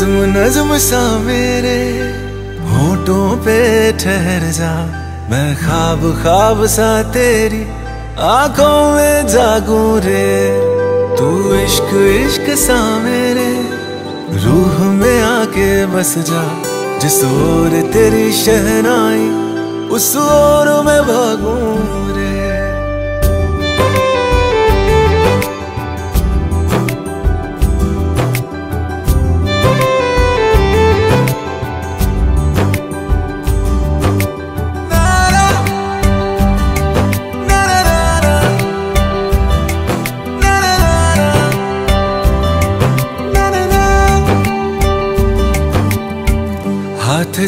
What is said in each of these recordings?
नज्म नज्म सा मेरे होठों पे ठहर जा। मैं ख्वाब ख्वाब सा तेरी आँखों में जागू रे। तू इश्क इश्क सा मेरे रूह में आके बस जा। जिस ओर तेरी शहनाई, उस ओर में भागू रे।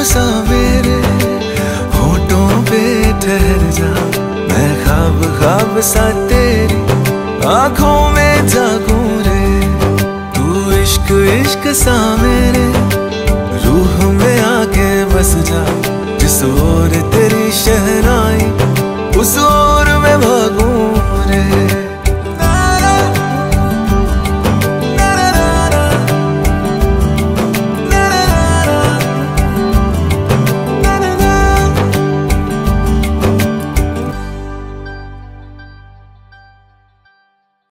मसा मेरे होटों पे ठहर जा। मैं खाब खाब सा तेरी आँखों में जागूं रे। तू इश्क इश्क सा मेरे रूह में आके बस जा। जिस ओर तेरी शहनाई, उस ओर में भागूं रे।